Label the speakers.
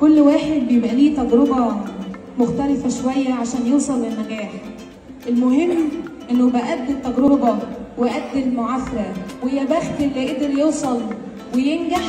Speaker 1: كل واحد بيبقى ليه تجربة مختلفة شوية عشان يوصل للنجاح. المهم إنه بقد التجربة وقد المعافرة ويا بخت اللي قدر يوصل وينجح.